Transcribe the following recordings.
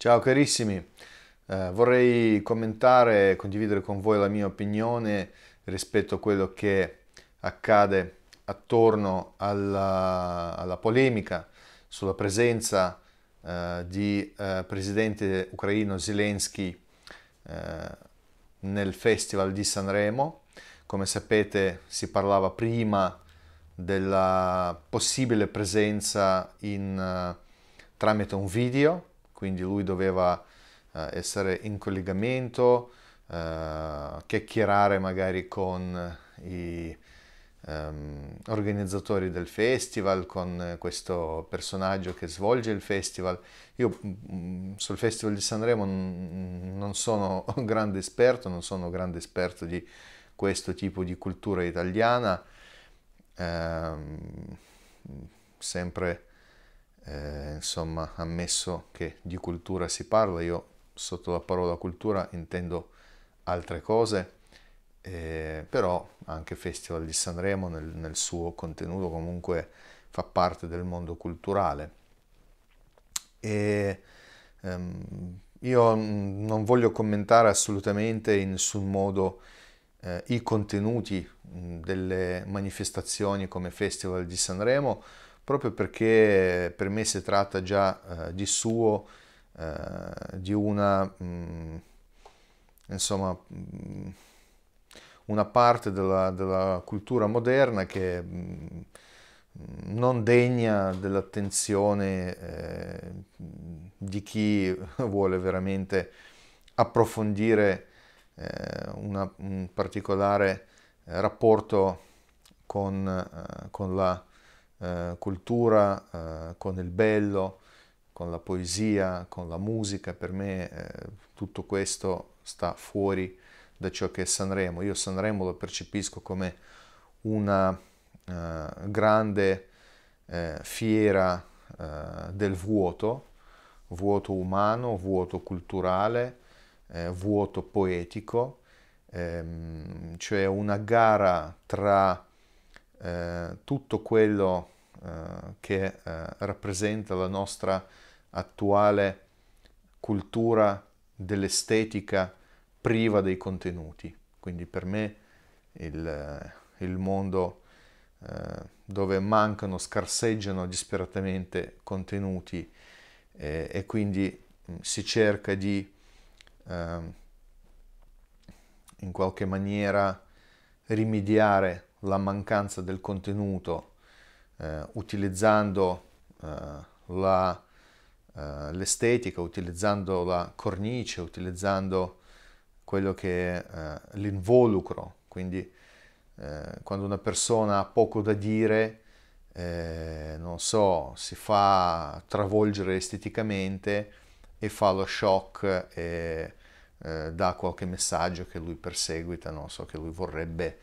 Ciao carissimi, eh, vorrei commentare e condividere con voi la mia opinione rispetto a quello che accade attorno alla, alla polemica sulla presenza eh, di eh, presidente ucraino Zelensky eh, nel Festival di Sanremo. Come sapete si parlava prima della possibile presenza in, uh, tramite un video quindi lui doveva uh, essere in collegamento, uh, chiacchierare magari con i um, organizzatori del festival, con questo personaggio che svolge il festival. Io um, sul Festival di Sanremo non sono un grande esperto, non sono un grande esperto di questo tipo di cultura italiana, um, sempre eh, insomma, ammesso che di cultura si parla, io sotto la parola cultura intendo altre cose, eh, però anche Festival di Sanremo nel, nel, suo contenuto comunque fa parte del mondo culturale. E, ehm, io non voglio commentare assolutamente in nessun modo eh, i contenuti delle manifestazioni come Festival di Sanremo, proprio perché per me si tratta già eh, di suo eh, di una, mh, mm, insomma, mh, mm, una parte della, della, cultura moderna che mh, mm, non degna dell'attenzione eh, di chi vuole veramente approfondire eh, una, un particolare eh, rapporto con, eh, con la eh, cultura, eh, con il bello, con la poesia, con la musica. Per me eh, tutto questo sta fuori da ciò che è Sanremo. Io Sanremo lo percepisco come una eh, grande eh, fiera del vuoto, vuoto umano, vuoto culturale, vuoto poetico, ehm, cioè una gara tra eh, tutto quello eh, che eh, rappresenta la nostra attuale cultura dell'estetica priva dei contenuti. Quindi per me il, eh, il mondo dove mancano, scarseggiano disperatamente contenuti e quindi mh, si cerca di ehm, in qualche maniera rimediare la mancanza del contenuto eh, utilizzando eh, la, eh, l'estetica, utilizzando la cornice, utilizzando quello che è eh, l'involucro. Quindi eh, quando una persona ha poco da dire, eh, non so, si fa travolgere esteticamente e fa lo shock e dà qualche messaggio che lui perseguita, non so, che lui vorrebbe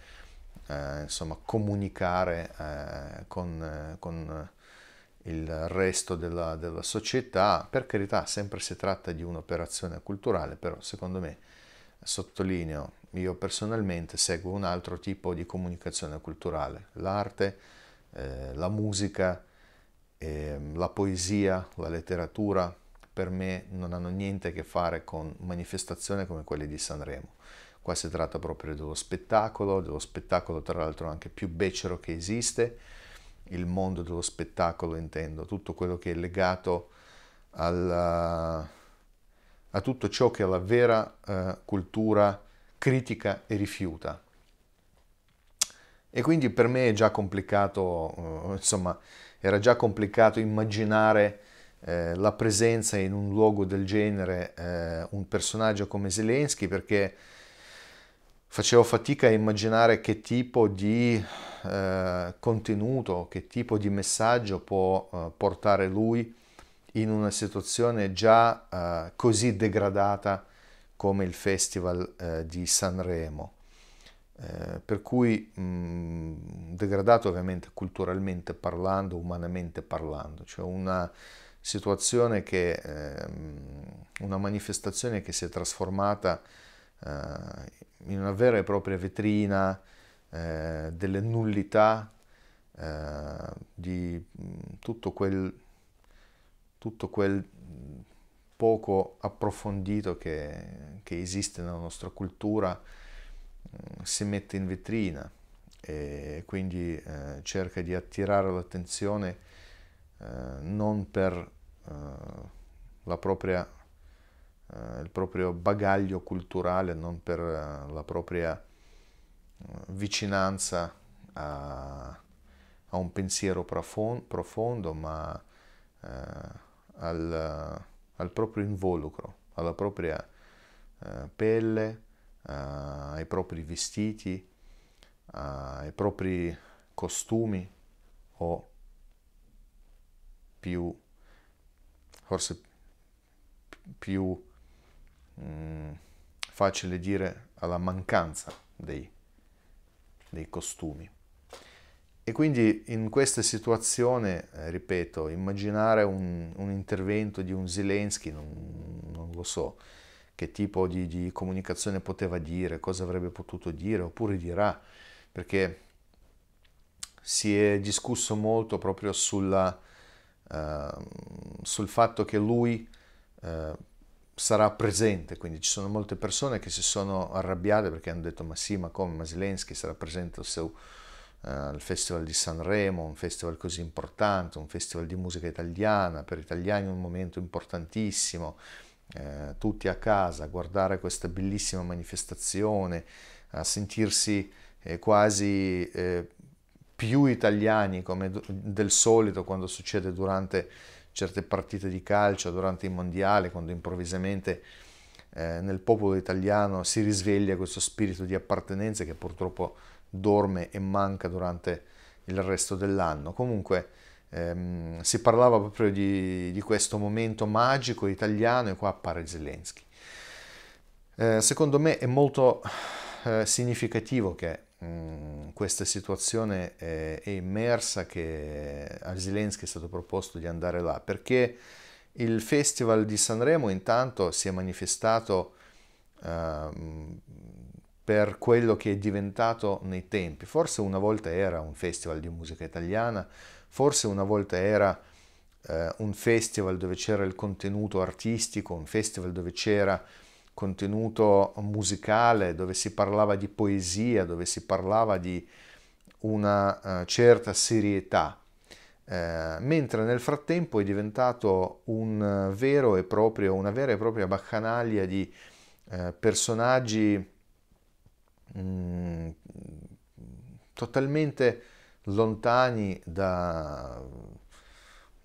eh, insomma, comunicare eh, con, eh, con, il resto della, della, società. Per carità, sempre si tratta di un'operazione culturale, però secondo me, sottolineo, io personalmente seguo un altro tipo di comunicazione culturale, l'arte, eh, la musica, ehm, la poesia, la letteratura, per me non hanno niente a che fare con manifestazioni come quelle di Sanremo. Qua si tratta proprio dello spettacolo, dello spettacolo tra l'altro anche più becero che esiste, il mondo dello spettacolo intendo, tutto quello che è legato alla, a tutto ciò che la vera uh, cultura critica e rifiuta. E quindi per me è già complicato, uh, insomma, era già complicato immaginare eh, la presenza in un luogo del genere eh, un personaggio come Zelensky perché facevo fatica a immaginare che tipo di eh, contenuto, che tipo di messaggio può eh, portare lui in una situazione già eh, così degradata come il Festival eh, di Sanremo. Eh, per cui mh, degradato ovviamente culturalmente parlando, umanamente parlando, cioè una situazione che, ehm, una manifestazione che si è trasformata eh, in una vera e propria vetrina eh, delle nullità eh, di mm, tutto quel, tutto quel poco approfondito che, che esiste nella nostra cultura mm, si mette in vetrina e quindi eh, cerca di attirare l'attenzione eh, non per eh, la propria, eh, il proprio bagaglio culturale, non per eh, la propria eh, vicinanza a, a, un pensiero profondo, ma al al proprio involucro, alla propria eh, pelle, eh, ai propri vestiti, ai propri costumi o più, forse più mm, facile dire alla mancanza dei, dei costumi. E quindi in questa situazione, eh, ripeto, immaginare un, un, intervento di un Zelensky, non, non lo so che tipo di, di, comunicazione poteva dire, cosa avrebbe potuto dire, oppure dirà, perché si è discusso molto proprio sulla, uh, sul fatto che lui uh, sarà presente, quindi ci sono molte persone che si sono arrabbiate perché hanno detto ma sì, ma come, ma Zelensky sarà presente al seu al eh, Festival di Sanremo, un festival così importante, un festival di musica italiana, per gli italiani un momento importantissimo, eh, tutti a casa a guardare questa bellissima manifestazione, a sentirsi eh, quasi eh, più italiani come del solito quando succede durante certe partite di calcio, durante i mondiali, quando improvvisamente eh, nel popolo italiano si risveglia questo spirito di appartenenza che purtroppo dorme e manca durante il resto dell'anno. Comunque ehm, si parlava proprio di, di, questo momento magico italiano e qua appare Zelensky. Eh, secondo me è molto eh, significativo che mm, questa situazione è, è immersa, che a Zelensky è stato proposto di andare là, perché il Festival di Sanremo intanto si è manifestato uh, per quello che è diventato nei tempi. Forse una volta era un festival di musica italiana, forse una volta era eh, un festival dove c'era il contenuto artistico, un festival dove c'era contenuto musicale, dove si parlava di poesia, dove si parlava di una uh, certa serietà. Eh, mentre nel frattempo è diventato un vero e proprio, una vera e propria baccanaglia di eh, personaggi Mm, totalmente lontani da,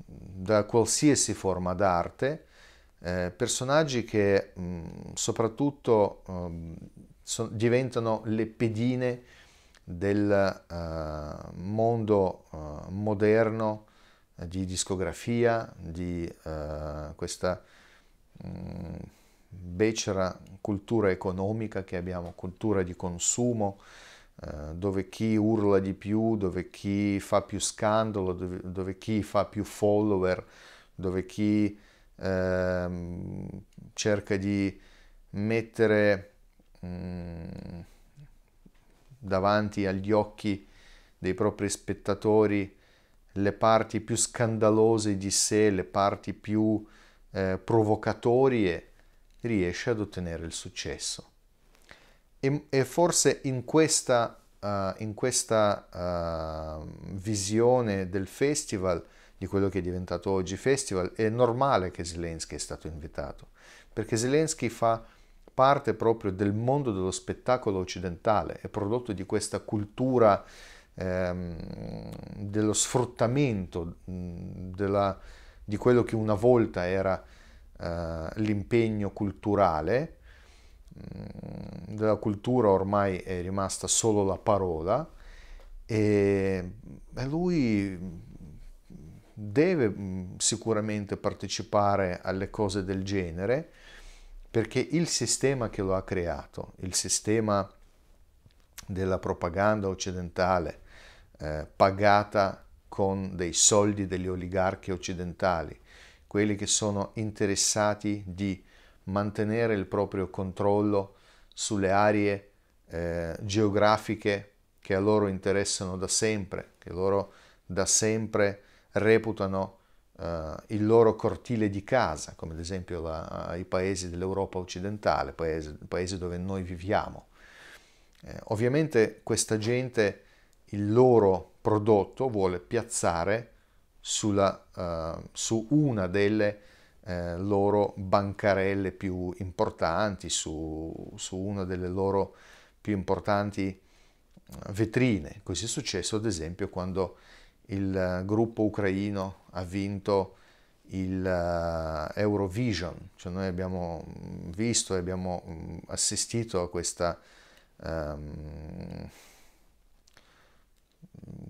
da qualsiasi forma d'arte, eh, personaggi che mh, soprattutto um, so, diventano le pedine del uh, mondo uh, moderno uh, di discografia, di questa mh, becera cultura economica che abbiamo, cultura di consumo, eh, dove chi urla di più, dove chi fa più scandalo, dove, dove chi fa più follower, dove chi eh, cerca di mettere mh, mm, davanti agli occhi dei propri spettatori le parti più scandalose di sé, le parti più eh, provocatorie riesce ad ottenere il successo. E, e forse in questa, uh, in questa uh, visione del festival, di quello che è diventato oggi festival, è normale che Zelensky è stato invitato, perché Zelensky fa parte proprio del mondo dello spettacolo occidentale, è prodotto di questa cultura ehm, dello sfruttamento della, di quello che una volta era eh, l'impegno culturale, della cultura ormai è rimasta solo la parola e lui deve mm, sicuramente partecipare alle cose del genere perché il sistema che lo ha creato, il sistema della propaganda occidentale eh, pagata con dei soldi degli oligarchi occidentali, quelli che sono interessati di mantenere il proprio controllo sulle aree eh, geografiche che a loro interessano da sempre, che loro da sempre reputano uh, il loro cortile di casa, come ad esempio la, i paesi dell'Europa occidentale, paesi, paesi dove noi viviamo. Eh, ovviamente questa gente il loro prodotto vuole piazzare sulla, uh, su una delle eh, loro bancarelle più importanti, su, su, una delle loro più importanti eh, vetrine. Così è successo ad esempio quando il gruppo ucraino ha vinto il uh, Eurovision, cioè noi abbiamo visto e abbiamo mm, assistito a questa um,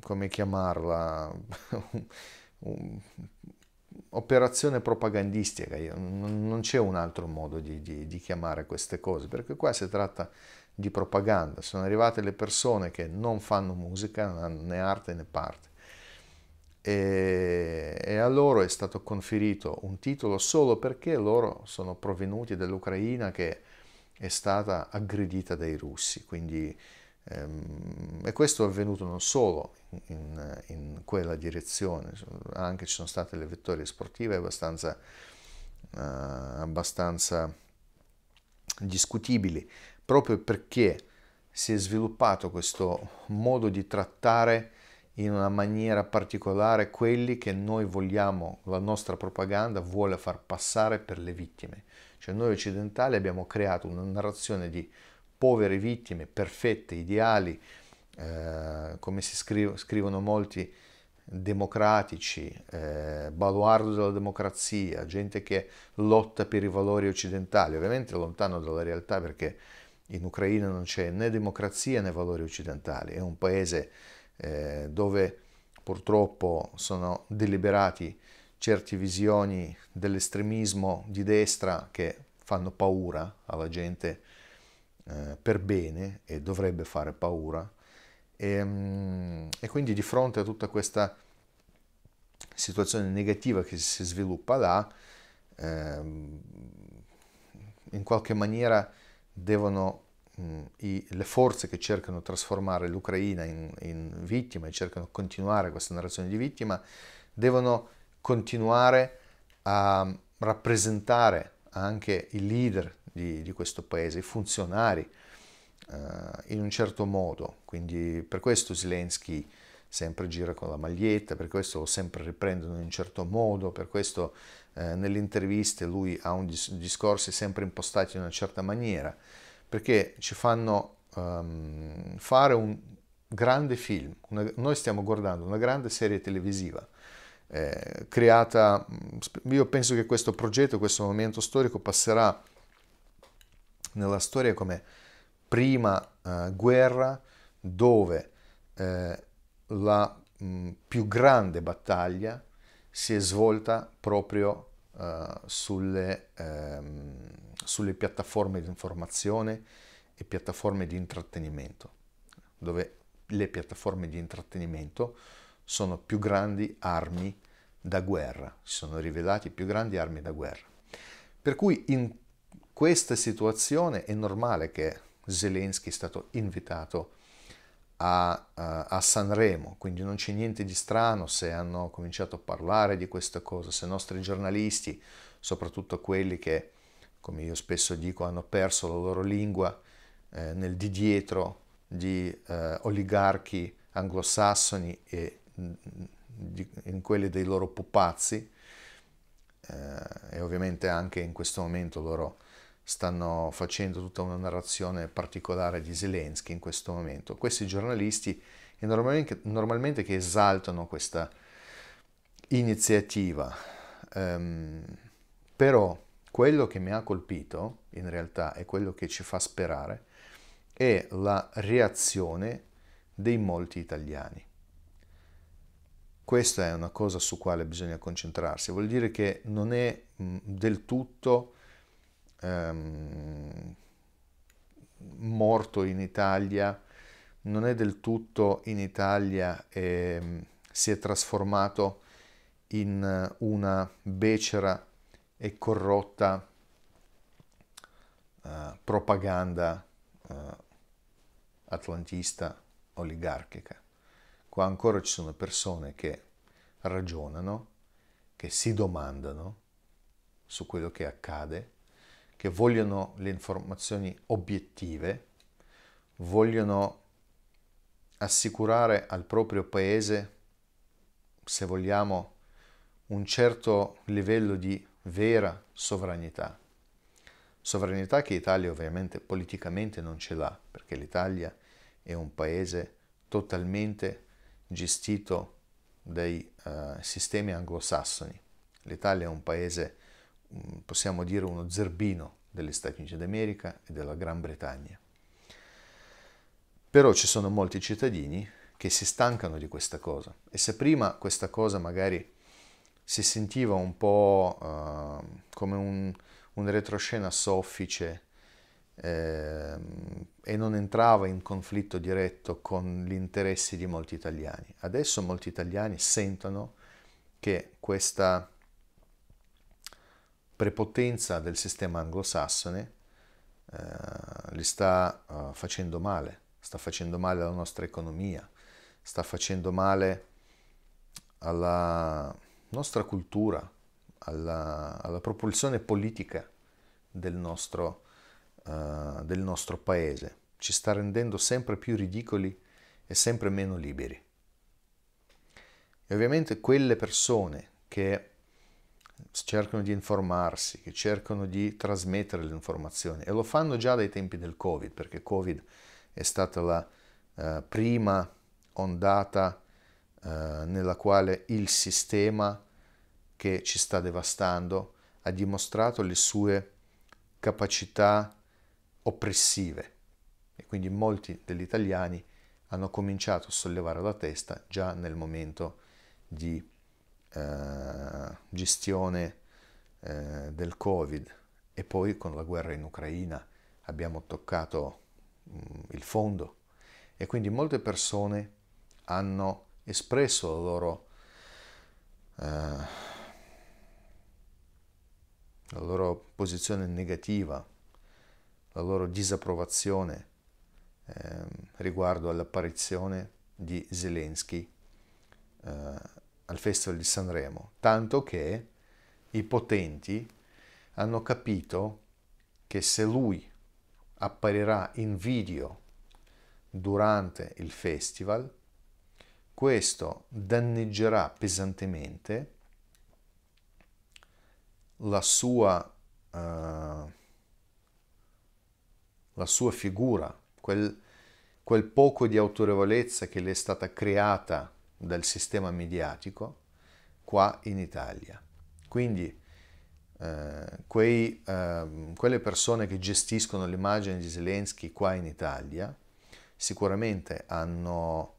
come chiamarla? Operazione propagandistica, non c'è un altro modo di, di, di, chiamare queste cose, perché qua si tratta di propaganda, sono arrivate le persone che non fanno musica, non hanno né arte né parte, e, e a loro è stato conferito un titolo solo perché loro sono provenuti dall'Ucraina che è stata aggredita dai russi, quindi Ehm, e questo è avvenuto non solo in, in, quella direzione, anche ci sono state le vittorie sportive abbastanza, uh, abbastanza discutibili, proprio perché si è sviluppato questo modo di trattare in una maniera particolare quelli che noi vogliamo, la nostra propaganda vuole far passare per le vittime. Cioè noi occidentali abbiamo creato una narrazione di povere vittime, perfette, ideali, eh, come si scrivo, scrivono molti democratici, eh, baluardo della democrazia, gente che lotta per i valori occidentali, ovviamente lontano dalla realtà perché in Ucraina non c'è né democrazia né valori occidentali, è un paese eh, dove purtroppo sono deliberati certe visioni dell'estremismo di destra che fanno paura alla gente eh, per bene e dovrebbe fare paura. E, mm, e, quindi di fronte a tutta questa situazione negativa che si sviluppa là, ehm, in qualche maniera devono i, le forze che cercano di trasformare l'Ucraina in, in vittima e cercano di continuare questa narrazione di vittima, devono continuare a rappresentare anche i leader di, di questo paese, i funzionari uh, in un certo modo. Quindi per questo Zelensky sempre gira con la maglietta, per questo lo sempre riprendono in un certo modo, per questo eh, nelle interviste lui ha un dis- discorsi sempre impostati in una certa maniera, perché ci fanno um, fare un grande film. Una, noi stiamo guardando una grande serie televisiva eh, creata, io penso che questo progetto, questo momento storico passerà nella storia come prima uh, guerra dove eh, la mh, più grande battaglia si è svolta proprio uh, sulle, ehm, sulle piattaforme di informazione e piattaforme di intrattenimento, dove le piattaforme di intrattenimento sono più grandi armi da guerra, si sono rivelati più grandi armi da guerra. Per cui in questa situazione è normale che Zelensky è stato invitato a, a, Sanremo, quindi non c'è niente di strano se hanno cominciato a parlare di questa cosa, se i nostri giornalisti, soprattutto quelli che, come io spesso dico, hanno perso la loro lingua eh, nel di dietro di eh, oligarchi anglosassoni e di, in quelli dei loro pupazzi, eh, e ovviamente anche in questo momento loro stanno facendo tutta una narrazione particolare di Zelensky in questo momento. Questi giornalisti normalmente, normalmente che esaltano questa iniziativa, um, però quello che mi ha colpito in realtà è quello che ci fa sperare è la reazione dei molti italiani. Questa è una cosa su quale bisogna concentrarsi, vuol dire che non è mh, del tutto ehm, morto in Italia, non è del tutto in Italia e si è trasformato in una becera e corrotta uh, propaganda uh, atlantista oligarchica. Qua ancora ci sono persone che ragionano, che si domandano su quello che accade, che vogliono le informazioni obiettive, vogliono assicurare al proprio paese, se vogliamo, un certo livello di vera sovranità. Sovranità che l'Italia ovviamente politicamente non ce l'ha, perché l'Italia è un paese totalmente gestito dai uh, sistemi anglosassoni. L'Italia è un paese, possiamo dire, uno zerbino degli Stati Uniti d'America e della Gran Bretagna. Però ci sono molti cittadini che si stancano di questa cosa e se prima questa cosa magari si sentiva un po' uh, come un, un retroscena soffice eh, e non entrava in conflitto diretto con gli interessi di molti italiani. Adesso molti italiani sentono che questa prepotenza del sistema anglosassone eh, li sta uh, facendo male, sta facendo male alla nostra economia, sta facendo male alla nostra cultura, alla, alla propulsione politica del nostro, uh, del nostro paese, ci sta rendendo sempre più ridicoli e sempre meno liberi. E ovviamente quelle persone che cercano di informarsi, che cercano di trasmettere le informazioni. E lo fanno già dai tempi del Covid, perché Covid è stata la uh, prima ondata uh, nella quale il sistema che ci sta devastando ha dimostrato le sue capacità oppressive. E quindi molti degli italiani hanno cominciato a sollevare la testa già nel momento di eh, gestione eh, del Covid e poi con la guerra in Ucraina abbiamo toccato mh, mm, il fondo e quindi molte persone hanno espresso la loro eh, la loro posizione negativa, la loro disapprovazione eh, riguardo all'apparizione di Zelensky eh, al Festival di Sanremo, tanto che i potenti hanno capito che se lui apparirà in video durante il festival, questo danneggerà pesantemente la sua, uh, la sua figura, quel, quel poco di autorevolezza che le è stata creata dal sistema mediatico qua in Italia. Quindi eh, quei, eh, quelle persone che gestiscono l'immagine di Zelensky qua in Italia sicuramente hanno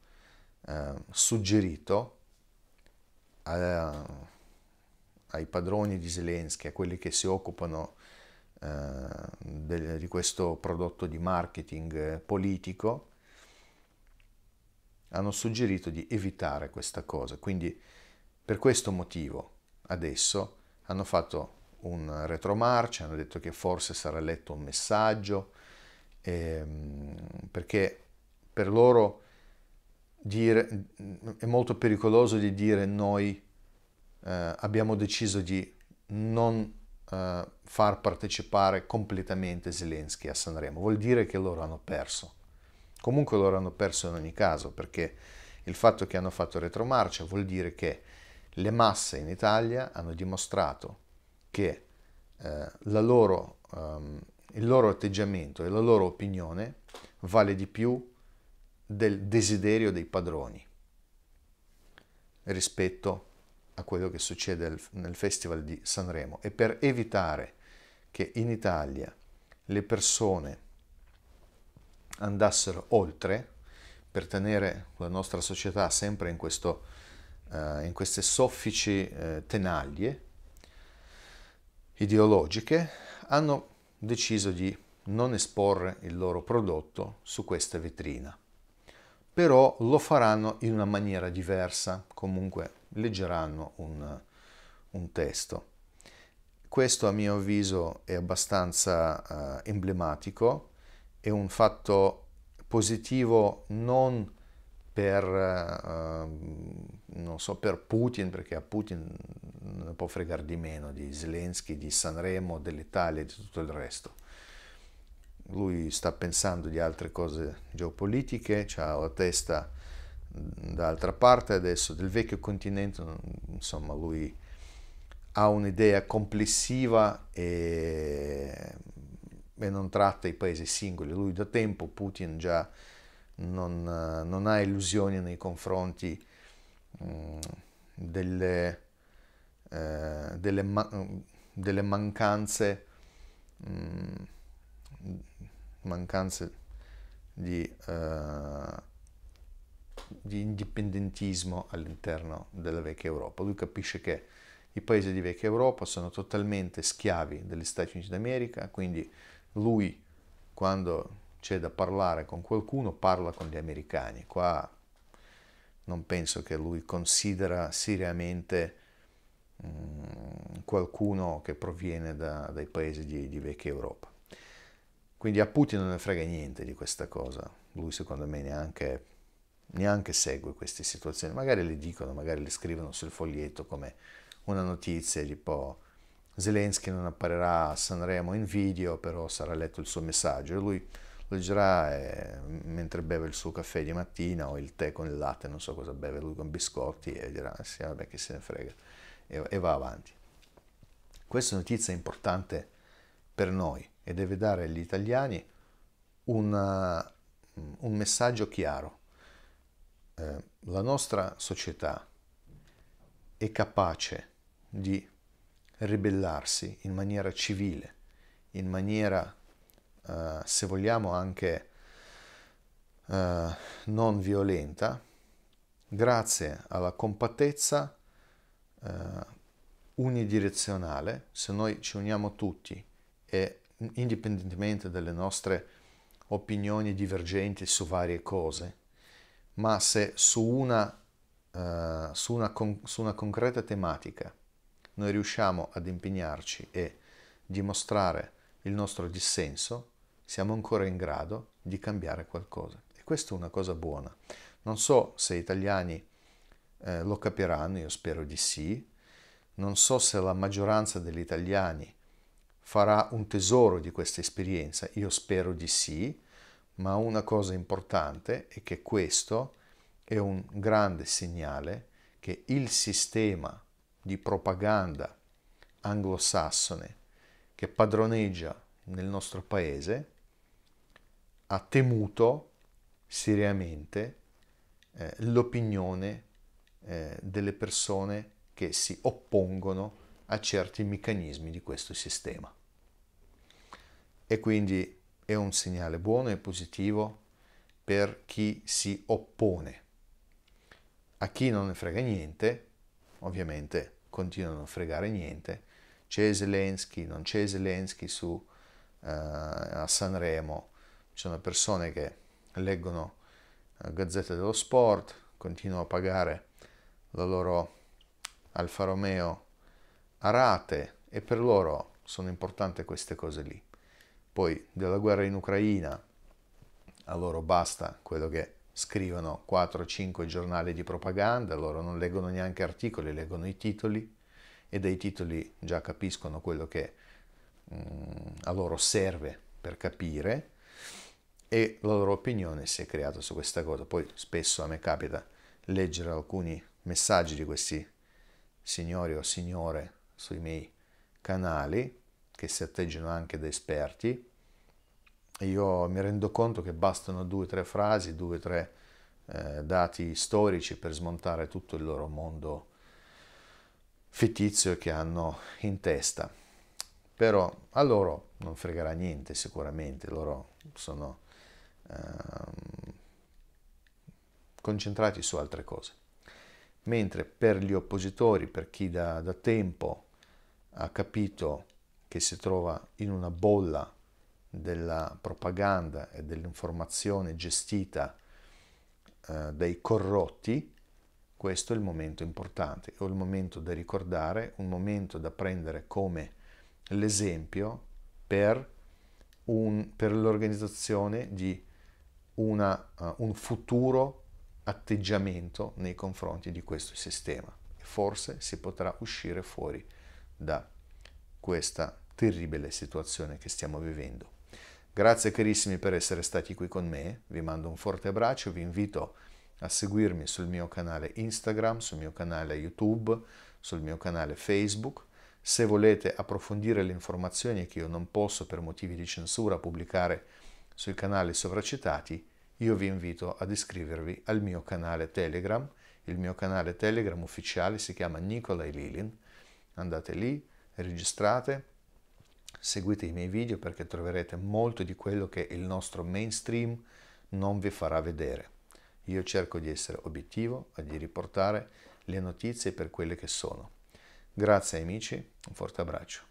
eh, suggerito a, ai padroni di Zelensky, a quelli che si occupano eh, del, di questo prodotto di marketing eh, politico, hanno suggerito di evitare questa cosa. Quindi per questo motivo adesso hanno fatto un retromarcia, hanno detto che forse sarà letto un messaggio, ehm, perché per loro dire, è molto pericoloso di dire noi eh, abbiamo deciso di non eh, far partecipare completamente Zelensky a Sanremo. Vuol dire che loro hanno perso. Comunque loro hanno perso in ogni caso perché il fatto che hanno fatto retromarcia vuol dire che le masse in Italia hanno dimostrato che eh, loro, um, il loro atteggiamento e la loro opinione vale di più del desiderio dei padroni rispetto a quello che succede nel Festival di Sanremo. E per evitare che in Italia le persone andassero oltre, per tenere la nostra società sempre in, questo, uh, in queste soffici uh, tenaglie ideologiche, hanno deciso di non esporre il loro prodotto su questa vetrina. Però lo faranno in una maniera diversa, comunque leggeranno un, un testo. Questo a mio avviso è abbastanza uh, emblematico, è un fatto positivo non per, uh, non so, per Putin, perché a Putin non può fregare di meno di Zelensky, di Sanremo, dell'Italia e di tutto il resto. Lui sta pensando di altre cose geopolitiche, ha la testa d'altra parte adesso del vecchio continente, insomma lui ha un'idea complessiva e, e non tratta i paesi singoli. Lui da tempo, Putin già non, non ha illusioni nei confronti um, delle, eh, delle, delle, mancanze, um, mancanze di, uh, di indipendentismo all'interno della vecchia Europa. Lui capisce che i paesi di vecchia Europa sono totalmente schiavi degli Stati Uniti d'America, quindi lui quando c'è da parlare con qualcuno parla con gli americani. Qua non penso che lui considera seriamente um, qualcuno che proviene da, dai paesi di, di vecchia Europa. Quindi a Putin non ne frega niente di questa cosa. Lui secondo me neanche, neanche segue queste situazioni. Magari le dicono, magari le scrivono sul foglietto come una notizia tipo Zelensky non apparirà a Sanremo in video, però sarà letto il suo messaggio. E lui leggerà e, mentre beve il suo caffè di mattina o il tè con il latte, non so cosa beve lui con biscotti, e dirà, sì, vabbè, che se ne frega, e, e va avanti. Questa notizia è importante per noi e deve dare agli italiani una, un messaggio chiaro. Eh, la nostra società è capace di ribellarsi in maniera civile, in maniera, uh, se vogliamo, anche uh, non violenta, grazie alla compattezza uh, unidirezionale, se noi ci uniamo tutti e indipendentemente dalle nostre opinioni divergenti su varie cose, ma se su una, su una, con, su una concreta tematica noi riusciamo ad impegnarci e dimostrare il nostro dissenso, siamo ancora in grado di cambiare qualcosa. E questa è una cosa buona. Non so se gli italiani eh, lo capiranno, io spero di sì. Non so se la maggioranza degli italiani farà un tesoro di questa esperienza, io spero di sì, ma una cosa importante è che questo è un grande segnale che il sistema di propaganda anglosassone che padroneggia nel nostro paese ha temuto seriamente eh, l'opinione eh, delle persone che si oppongono a certi meccanismi di questo sistema. E quindi è un segnale buono e positivo per chi si oppone. A chi non ne frega niente, ovviamente continuano a fregare niente. C'è Zelensky, non c'è Zelensky su, uh, a Sanremo, ci sono persone che leggono uh, Gazzetta dello Sport, continuano a pagare la loro Alfa Romeo a rate e per loro sono importanti queste cose lì. Poi della guerra in Ucraina a loro basta quello che scrivono 4-5 giornali di propaganda, loro non leggono neanche articoli, leggono i titoli e dai titoli già capiscono quello che mm, a loro serve per capire e la loro opinione si è creata su questa cosa. Poi spesso a me capita leggere alcuni messaggi di questi signori o signore sui miei canali che si atteggiano anche da esperti io mi rendo conto che bastano due o tre frasi, due o tre eh, dati storici per smontare tutto il loro mondo fittizio che hanno in testa. Però a loro non fregherà niente sicuramente, loro sono ehm, concentrati su altre cose. Mentre per gli oppositori, per chi da, da tempo ha capito che si trova in una bolla della propaganda e dell'informazione gestita eh, dai corrotti, questo è il momento importante, è il momento da ricordare, un momento da prendere come l'esempio per, un, per l'organizzazione di una, uh, un futuro atteggiamento nei confronti di questo sistema forse si potrà uscire fuori da questa terribile situazione che stiamo vivendo. Grazie carissimi per essere stati qui con me, vi mando un forte abbraccio, vi invito a seguirmi sul mio canale Instagram, sul mio canale YouTube, sul mio canale Facebook. Se volete approfondire le informazioni che io non posso per motivi di censura pubblicare sui canali sovracitati, io vi invito ad iscrivervi al mio canale Telegram. Il mio canale Telegram ufficiale si chiama Nicolai Lilin. Andate lì, registrate, seguite i miei video perché troverete molto di quello che il nostro mainstream non vi farà vedere. Io cerco di essere obiettivo e di riportare le notizie per quelle che sono. Grazie amici, un forte abbraccio.